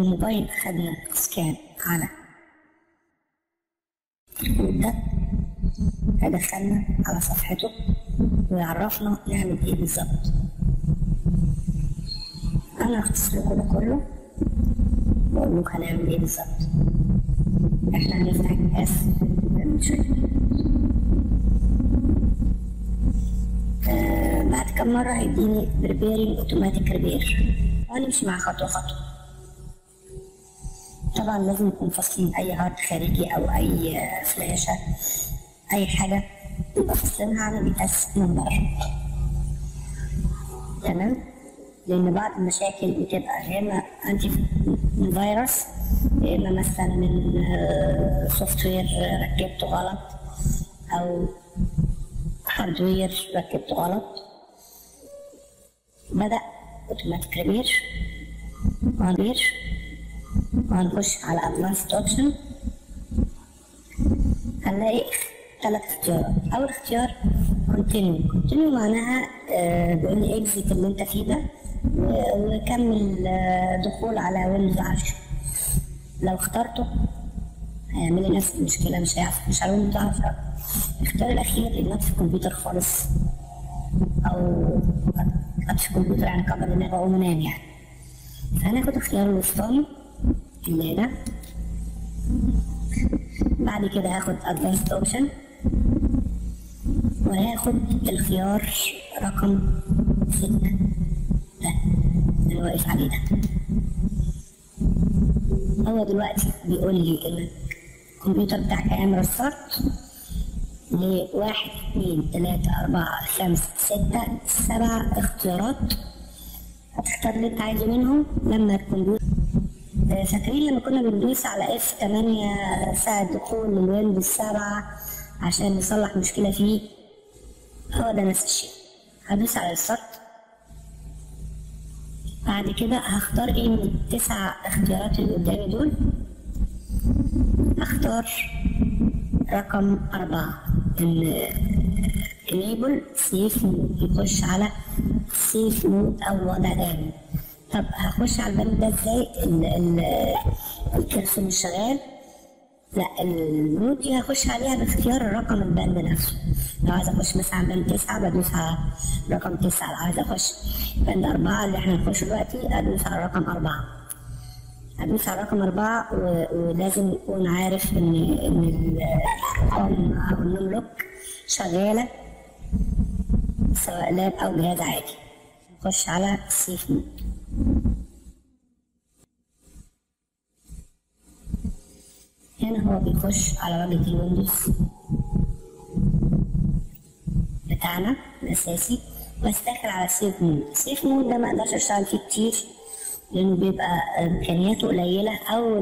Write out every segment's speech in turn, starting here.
بالموبايل أخدنا scan على الكود ده هيدخلنا على صفحته ويعرفنا نعمل إيه بالظبط. أنا هختصر لكم ده كله واقول لكم هنعمل إيه بالظبط. إحنا هنفتح الجهاز بعد كم مرة هيديني Preparing Automatic Repair وهنمشي مع خطوة خطوة. طبعا لازم نكون فاصلين أي hard خارجي أو أي فلاشة أي حاجة نبقى فاصلينها عن الجهاز من بره تمام؟ لأن بعض المشاكل بتبقى يا اما anti virus يا إما مثلا من software ركبته غلط أو hardware ركبته غلط. بدأ automatic repair وهنخش على advanced option هنلاقي ثلاث اختيارات. أول اختيار continue continue معناها آه بيقول لي exit اللي أنت فيه ده وكمل آه دخول على ويندوز 10 لو اخترته هيعمل لي نفس المشكلة مش هيعرف يخش على ويندوز 10 الاختيار الاخير اللي يقفل الكمبيوتر خالص أو نفس الكمبيوتر يعني كبر دماغه أو منام يعني. فهناخد اختيار الوسطاني. اللي ده بعد كده هاخد advanced option. وهاخد الخيار رقم ستة. ده اللي واقف عليه ده. هو دلوقتي بيقول لي ان الكمبيوتر بتاعك هيعمل ستارت لواحد اتنين تلاتة أربعة خمسة ستة سبع اختيارات. هتختار اللي انت عايزه منهم. لما الكمبيوتر فاكرين لما كنا بندوس على F 8 ساعة دخول للويندوز 7 عشان نصلح مشكلة فيه؟ هو ده نفس الشيء. هدوس على ال restart بعد كده هختار إيه من التسع اختيارات اللي قدامي دول؟ هختار رقم أربعة. enable mode يخش على safe mode أو وضع آمن طب هخش على البند ده إزاي؟ الكرسي مش شغال. لا النود دي هخش عليها باختيار الرقم البند نفسه. لو عايز أخش مثلا على بند تسعة بدوس على رقم تسعة. لو عايز أخش بند أربعة اللي إحنا هنخش دلوقتي ادوس على رقم أربعة. ادوس على رقم أربعة ولازم يكون عارف ان إن الأرقام أو lock شغالة سواء lap أو جهاز عادي. نخش على safe. mode هنا هو بيخش على واجهة الويندوز بتاعنا الأساسي. بس داخل على safe mode safe mode ده ما أقدرش أشتغل فيه كتير لأنه بيبقى إمكانياته قليلة أو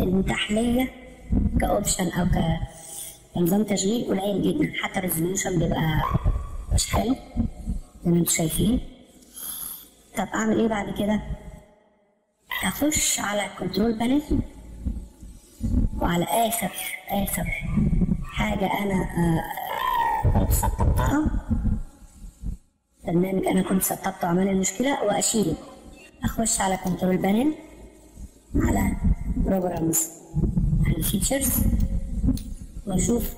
المتاح ليا ك option أو كنظام تشغيل قليل جدا. حتى ال resolution بيبقى مش حلو زي ما أنتم شايفين. طب أعمل إيه بعد كده؟ هخش على control panel وعلى آخر حاجة أنا كنت سطبتها برنامج أنا كنت سطبته وعمل المشكلة وأشيله. أخش على control panel على programs على features وأشوف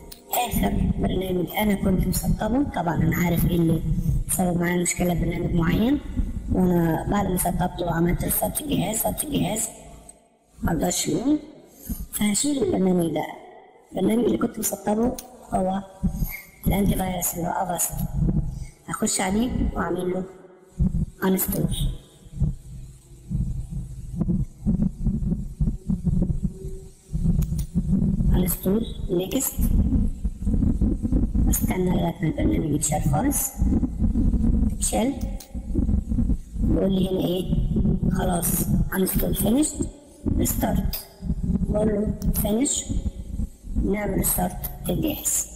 آخر برنامج أنا كنت مسطبه. طبعا أنا عارف إيه اللي سبب معايا المشكلة برنامج معين. وأنا بعد ما سطبته وعملت restart الجهاز سطبت الجهاز مرضاش يقوم فهشيل البرنامج ده. البرنامج اللي كنت مسطبه هو ال anti virus اللي هو Avast هخش عليه وأعمل له uninstall uninstall next أستنى لغاية ما البرنامج يتشال خالص. اتشال بيقول لي هنا إيه؟ خلاص uninstall finished restart بقول له فينيش نعمل ستارت الجهاز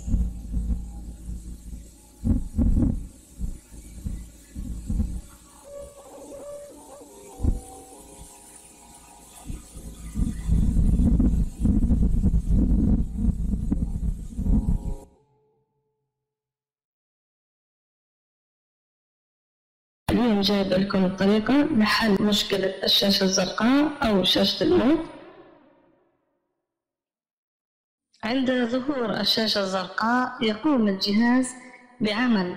اليوم لكم الطريقة لحل مشكلة الشاشة الزرقاء أو شاشة الموت عند ظهور الشاشة الزرقاء يقوم الجهاز بعمل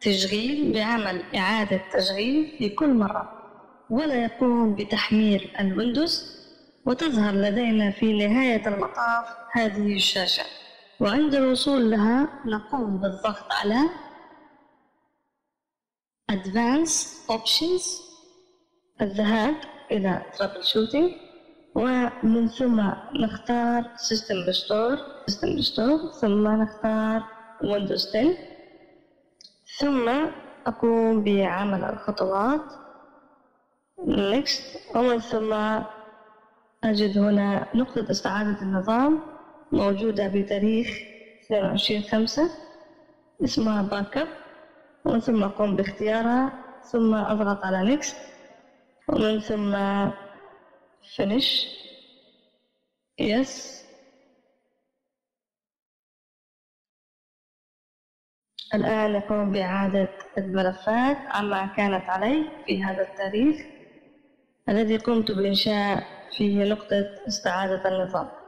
تشغيل بعمل إعادة تشغيل في كل مرة ولا يقوم بتحميل الويندوز وتظهر لدينا في نهاية المطاف هذه الشاشة. وعند الوصول لها نقوم بالضغط على Advanced Options. الذهاب إلى Trouble Shooting. ومن ثم نختار System Restore System Restore. ثم نختار Windows 10 ثم أقوم بعمل الخطوات. Next. ومن ثم أجد هنا نقطة استعادة النظام موجودة بتاريخ 22 خمسة. اسمها باك ومن ثم أقوم باختيارها ثم أضغط على next ومن ثم finish yes. الآن نقوم بإعادة الملفات عما كانت عليه في هذا التاريخ الذي قمت بإنشاء فيه نقطة استعادة النظام.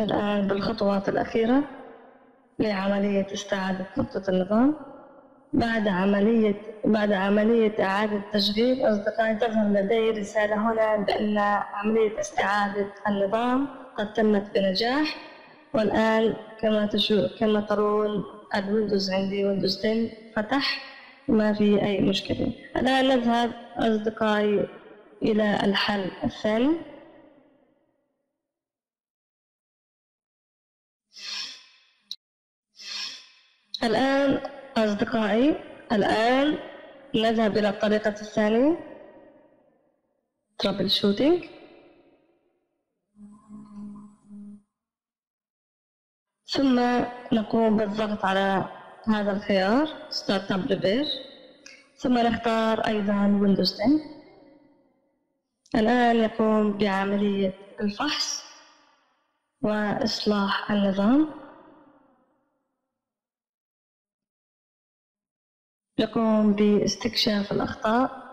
الآن بالخطوات الأخيرة لعملية استعادة نقطة النظام. بعد عملية بعد عملية إعادة تشغيل أصدقائي تظهر لدي رسالة هنا بأن عملية استعادة النظام قد تمت بنجاح. والآن كما تشو كما ترون الويندوز عندي ويندوز 10 فتح ما في أي مشكلة. الآن نذهب أصدقائي إلى الحل الثاني. الآن أصدقائي الآن نذهب إلى الطريقة الثانية. Trouble shooting. ثم نقوم بالضغط على هذا الخيار Start Up Repair ثم نختار أيضا Windows 10 الآن يقوم بعملية الفحص وإصلاح النظام. يقوم باستكشاف الأخطاء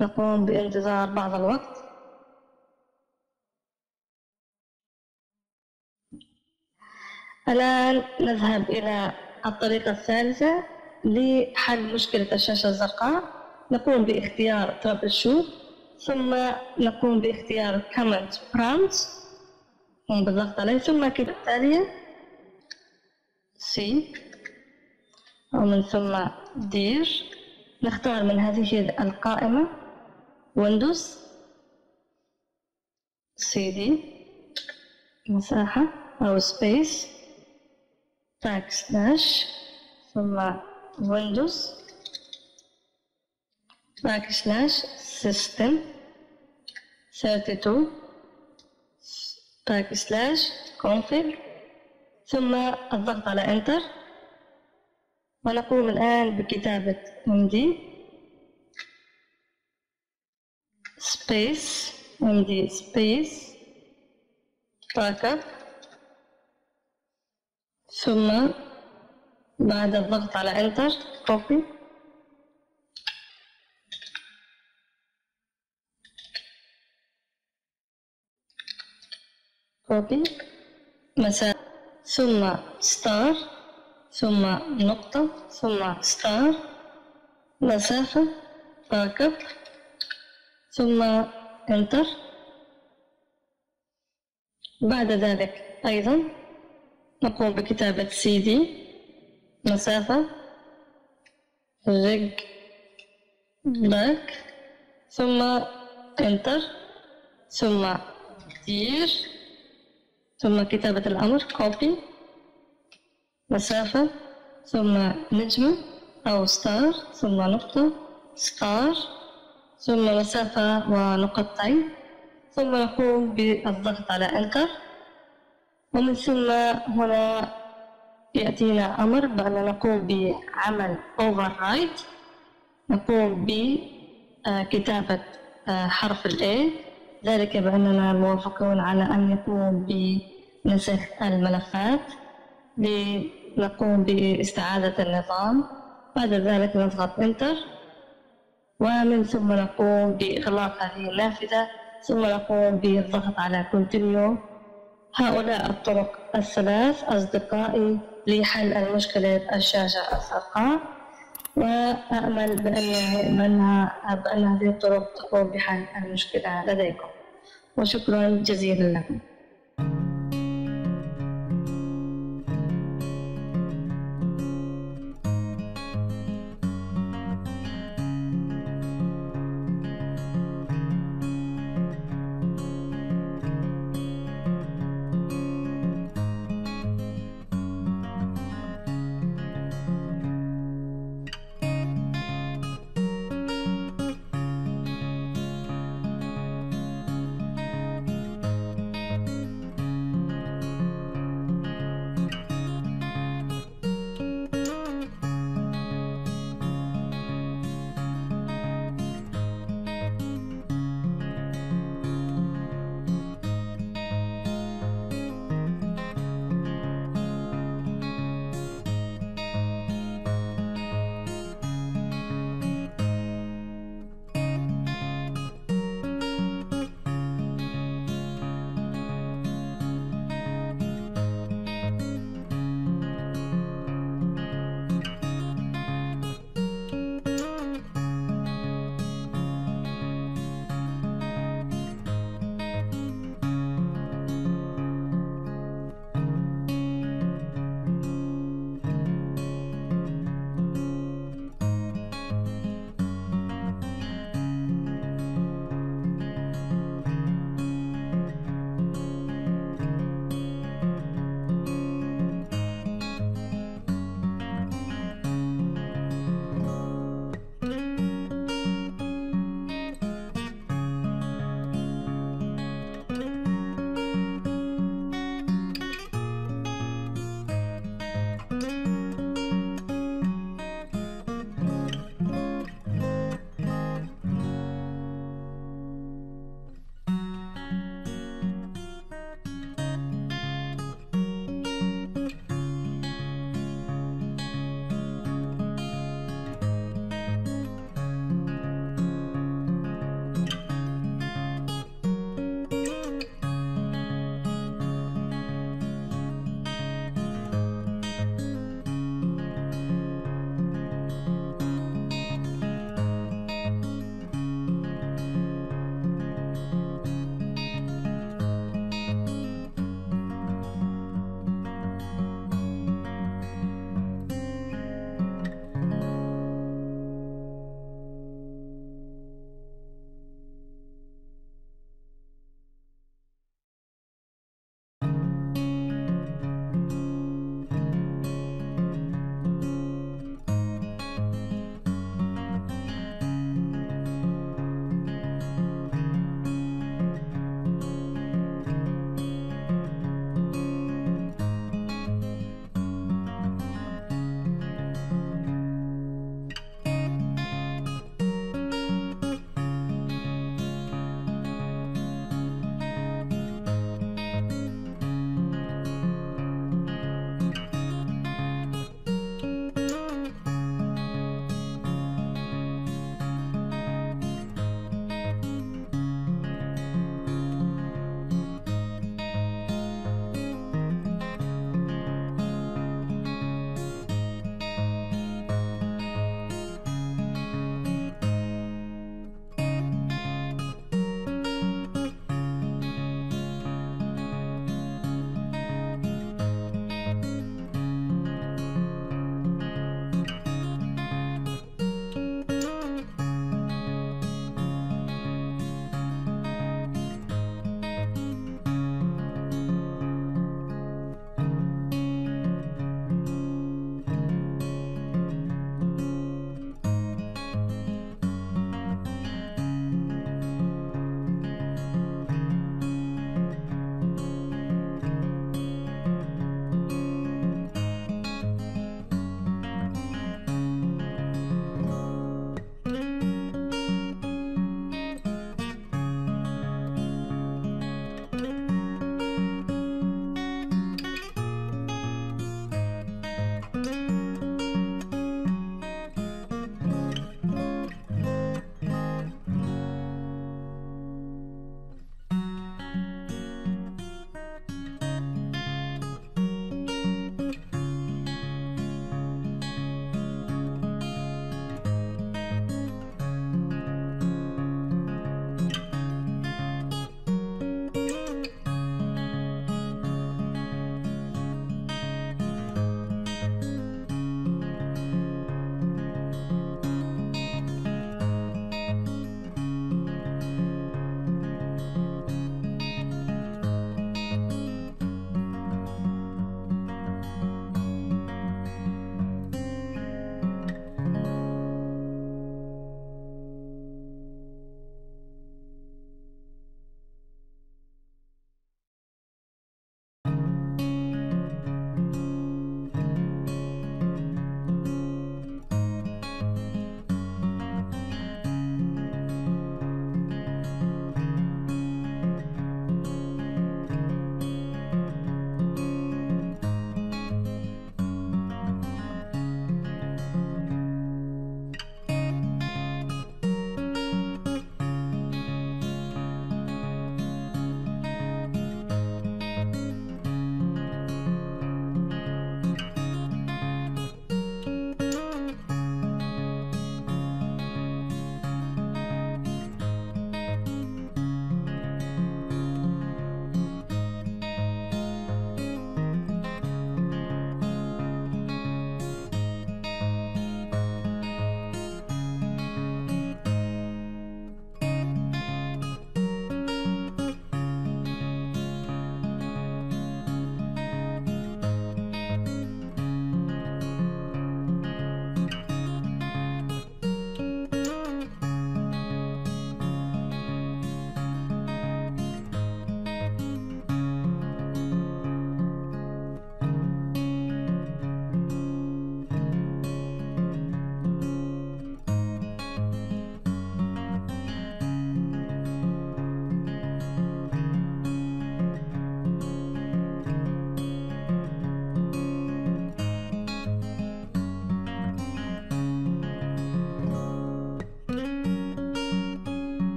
يقوم بانتظار بعض الوقت. الآن نذهب إلى الطريقة الثالثة لحل مشكلة الشاشة الزرقاء. نقوم باختيار troubleshoot ثم نقوم باختيار command prompt نقوم بالضغط عليه ثم كتابة التالي C. ومن ثم dir. نختار من هذه القائمة. ويندوز. سي دي. مساحة. أو space. back slash. ثم ويندوز. back slash. system. 32 back slash. config ثم الضغط على enter. ونقوم الآن بكتابة md space md space backup ثم بعد الضغط على enter copy copy مسافة ثم star ثم نقطة ثم ستار مسافة back ثم enter. بعد ذلك أيضا نقوم بكتابة سي دي مسافة reg back ثم enter ثم dir ثم كتابة الأمر copy مسافة ثم نجمة أو star ثم نقطة star ثم مسافة ونقطتين ثم نقوم بالضغط على enter ومن ثم هنا يأتينا أمر بأن نقوم بعمل override. نقوم بكتابة آه، حرف ال A. ذلك بأننا موافقون على أن يقوم نسخ الملفات. لنقوم باستعادة النظام. بعد ذلك نضغط إنتر. ومن ثم نقوم بإغلاق هذه النافذة. ثم نقوم بالضغط على كونتينيو. هؤلاء الطرق الثلاث أصدقائي لحل المشكلة الشاشة الزرقاء وأأمل بأن بأن هذه الطرق تقوم بحل المشكلة لديكم. وشكرا جزيلا لكم.